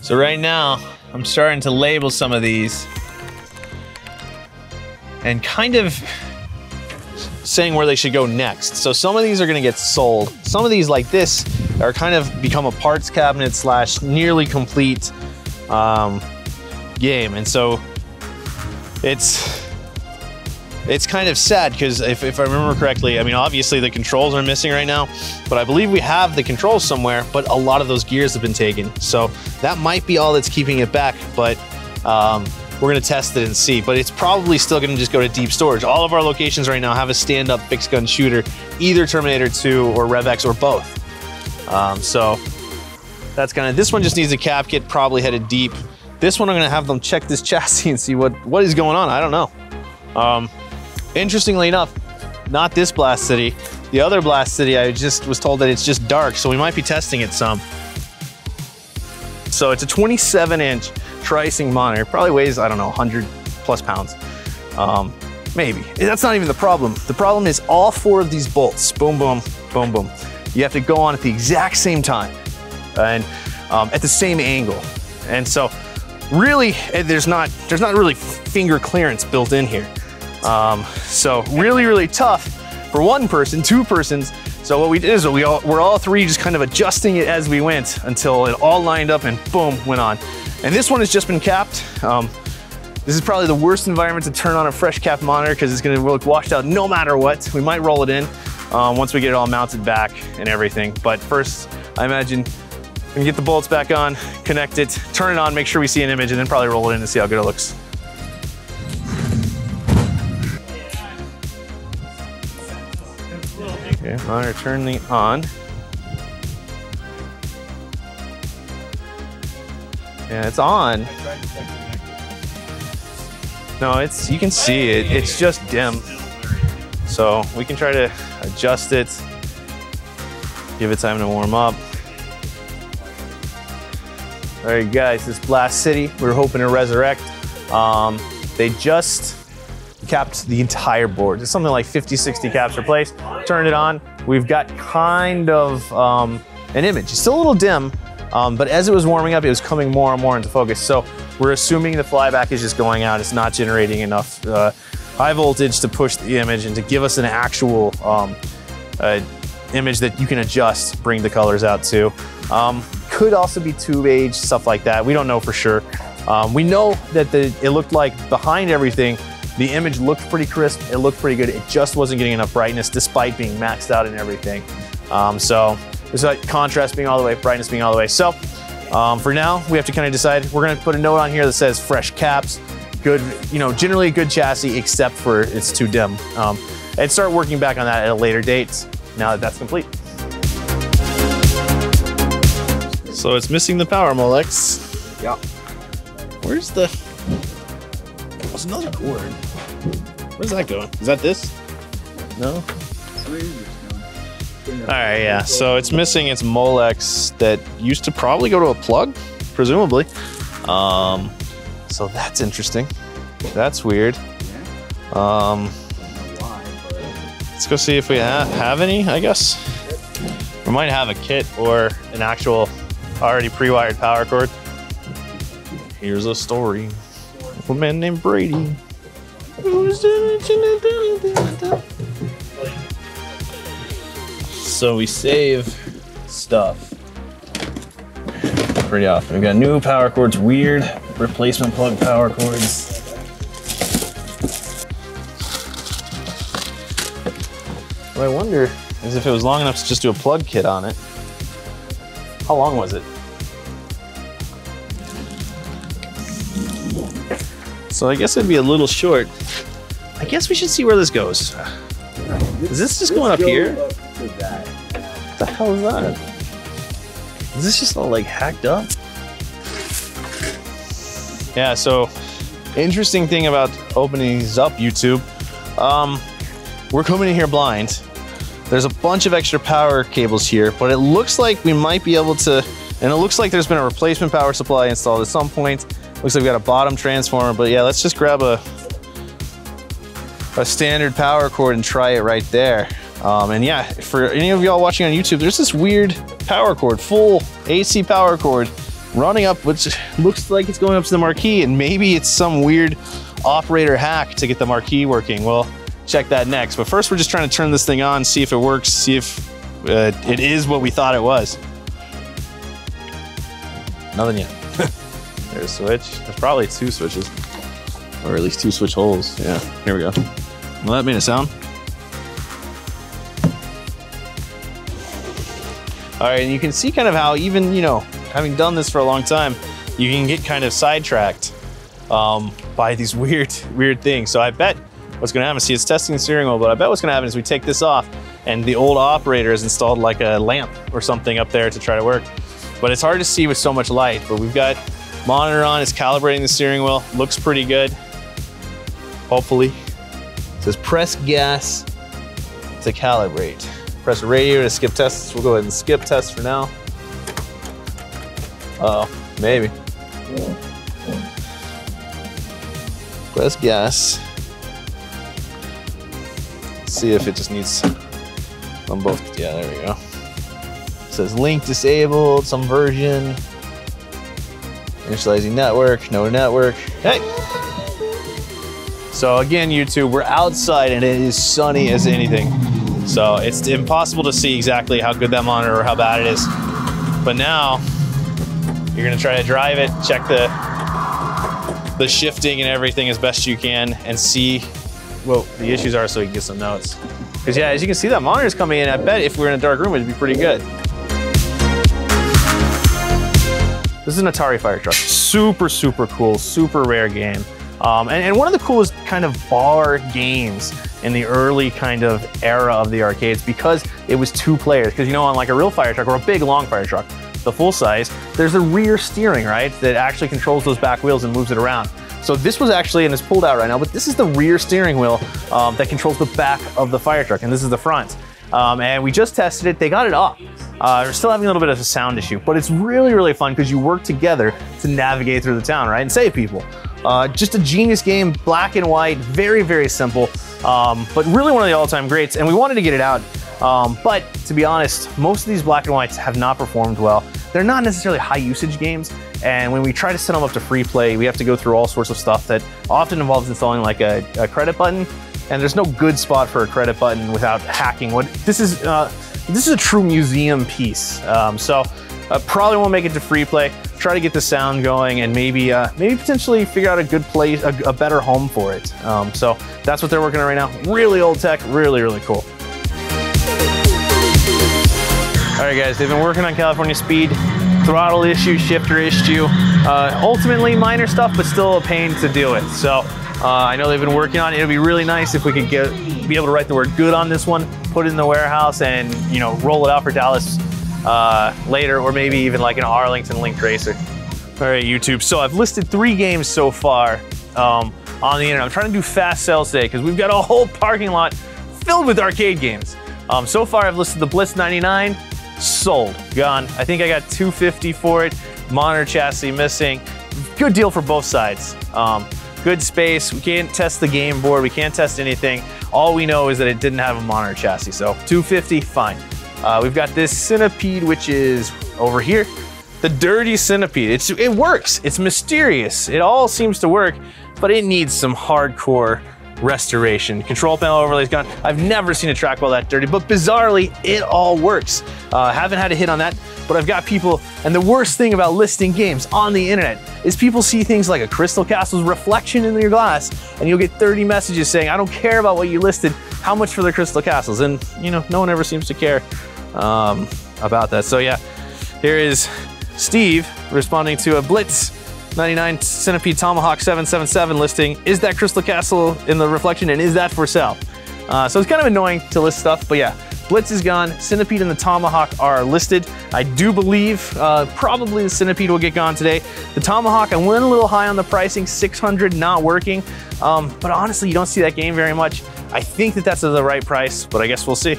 So right now, I'm starting to label some of these and kind of saying where they should go next. So some of these are gonna get sold. Some of these like this are kind of become a parts cabinet slash nearly complete um, game. And so it's, it's kind of sad because if, if I remember correctly, I mean, obviously the controls are missing right now, but I believe we have the controls somewhere, but a lot of those gears have been taken. So that might be all that's keeping it back, but um, we're gonna test it and see. But it's probably still gonna just go to deep storage. All of our locations right now have a stand-up fixed gun shooter, either Terminator 2 or RevX or both. Um, so that's kind of, this one just needs a cap kit, probably headed deep. This one I'm gonna have them check this chassis and see what, what is going on. I don't know. Um, interestingly enough, not this Blast City. The other Blast City, I just was told that it's just dark, so we might be testing it some. So it's a 27 inch tri-sync monitor. Probably weighs, I don't know, 100 plus pounds. Um, maybe. That's not even the problem. The problem is all four of these bolts, boom, boom, boom, boom. You have to go on at the exact same time and um, at the same angle. And so really, eh, there's not, there's not really finger clearance built in here. Um, so really, really tough for one person, two persons. So what we did is we all, we're all three just kind of adjusting it as we went until it all lined up and boom, went on. And this one has just been capped. Um, this is probably the worst environment to turn on a fresh cap monitor because it's gonna look washed out no matter what. We might roll it in um, once we get it all mounted back and everything. But first, I imagine we can get the bolts back on, connect it, turn it on, make sure we see an image, and then probably roll it in and see how good it looks. Okay, monitor the on. Yeah, it's on. No, it's you can see it. It's just dim. So we can try to adjust it, give it time to warm up. All right, guys, this Blast City, we're hoping to resurrect. Um, they just capped the entire board. It's something like 50, 60 caps replaced. Turned it on. We've got kind of um, an image. It's still a little dim, um, but as it was warming up, it was coming more and more into focus. So we're assuming the flyback is just going out. It's not generating enough uh, high voltage to push the image and to give us an actual um, uh, image that you can adjust, bring the colors out to. Um, could also be tube age, stuff like that. We don't know for sure. Um, we know that the, it looked like behind everything, the image looked pretty crisp. It looked pretty good. It just wasn't getting enough brightness despite being maxed out and everything. Um, so there's like contrast being all the way, brightness being all the way. So um, for now, we have to kind of decide. We're gonna put a note on here that says fresh caps, good, you know, generally a good chassis except for it's too dim. Um, and start working back on that at a later date now that that's complete. So it's missing the power Molex. Yeah. Where's the, there's another cord. Where's that going? Is that this? No? All right, yeah. So it's missing its Molex that used to probably go to a plug, presumably. Um, so that's interesting. That's weird. Um, let's go see if we ha have any, I guess. We might have a kit or an actual already pre-wired power cord. Here's a story a man named Brady. So we save stuff pretty often. We've got new power cords, weird replacement plug power cords. What I wonder is if it was long enough to just do a plug kit on it. How long was it? So I guess it'd be a little short. I guess we should see where this goes. Is this just going up here? What the hell is that? Is this just all like hacked up? Yeah, so interesting thing about opening these up, YouTube. Um, we're coming in here blind. There's a bunch of extra power cables here, but it looks like we might be able to, and it looks like there's been a replacement power supply installed at some point. Looks like we got a bottom transformer, but yeah, let's just grab a, a standard power cord and try it right there. Um, and yeah, for any of y'all watching on YouTube, there's this weird power cord, full AC power cord running up, which looks like it's going up to the marquee, and maybe it's some weird operator hack to get the marquee working. Well, check that next. But first, we're just trying to turn this thing on, see if it works, see if uh, it is what we thought it was. Nothing yet. There's a switch. There's probably two switches, or at least two switch holes. Yeah, here we go. Well, that made a sound. All right, and you can see kind of how even, you know, having done this for a long time, you can get kind of sidetracked um, by these weird, weird things. So I bet what's gonna happen, see it's testing the steering wheel, but I bet what's gonna happen is we take this off and the old operator has installed like a lamp or something up there to try to work. But it's hard to see with so much light, but we've got monitor on, it's calibrating the steering wheel, looks pretty good, hopefully. It says press gas to calibrate. Press radio to skip tests. We'll go ahead and skip test for now. Uh oh, maybe. Press gas. See if it just needs on both. Yeah, there we go. It says link disabled, some version. Initializing network, no network. Hey! So again, YouTube, we're outside and it is sunny as anything. So it's impossible to see exactly how good that monitor or how bad it is. But now, you're gonna try to drive it, check the the shifting and everything as best you can and see what the issues are so you can get some notes. Because yeah, as you can see that monitor's coming in, I bet if we were in a dark room, it'd be pretty good. This is an Atari Fire Truck. Super, super cool, super rare game. Um, and, and, one of the coolest kind of bar games in the early kind of era of the arcades because it was two players. Because you know, on like a real fire truck or a big long fire truck, the full size, there's a rear steering, right? That actually controls those back wheels and moves it around. So this was actually, and it's pulled out right now, but this is the rear steering wheel um, that controls the back of the fire truck, and this is the front. Um, and we just tested it, they got it up. Uh, we're still having a little bit of a sound issue, but it's really, really fun because you work together to navigate through the town, right, and save people. Uh, just a genius game, black and white, very, very simple, um, but really one of the all-time greats, and we wanted to get it out. Um, but to be honest, most of these black and whites have not performed well. They're not necessarily high usage games, and when we try to set them up to free play, we have to go through all sorts of stuff that often involves installing like a, a credit button, and there's no good spot for a credit button without hacking. What this is, uh, this is a true museum piece. Um, so uh, probably won't make it to free play. Try to get the sound going and maybe uh, maybe potentially figure out a good place, a, a better home for it. Um, so that's what they're working on right now. Really old tech, really, really cool. All right, guys, they've been working on California Speed, throttle issue, shifter issue. Uh, ultimately minor stuff, but still a pain to deal with. So uh, I know they've been working on it. It'd be really nice if we could get be able to write the word good on this one, put it in the warehouse, and you know roll it out for Dallas uh, later, or maybe even like an Arlington Link Racer. All right, YouTube. So I've listed three games so far um, on the internet. I'm trying to do fast sales today because we've got a whole parking lot filled with arcade games. Um, so far, I've listed the Blitz 99, sold, gone. I think I got 250 for it. Monitor chassis missing. Good deal for both sides. Um, good space. We can't test the game board. We can't test anything. All we know is that it didn't have a monitor chassis. So 250, fine. Uh, we've got this Centipede, which is over here. The dirty Centipede. It's, it works. It's mysterious. It all seems to work, but it needs some hardcore restoration. Control panel overlays gone. I've never seen a trackball that dirty, but bizarrely, it all works. Uh, haven't had a hit on that, but I've got people, and the worst thing about listing games on the internet is people see things like a Crystal Castle's reflection in your glass, and you'll get 30 messages saying, I don't care about what you listed, how much for the Crystal Castles? And, you know, no one ever seems to care um, about that. So yeah, here is Steve responding to a Blitz 99 Centipede Tomahawk 777 listing. Is that Crystal Castle in the reflection and is that for sale? Uh, so it's kind of annoying to list stuff, but yeah, Blitz is gone. Centipede and the Tomahawk are listed. I do believe uh, probably the Centipede will get gone today. The Tomahawk, I went a little high on the pricing, 600 not working. Um, but honestly, you don't see that game very much. I think that that's the right price, but I guess we'll see.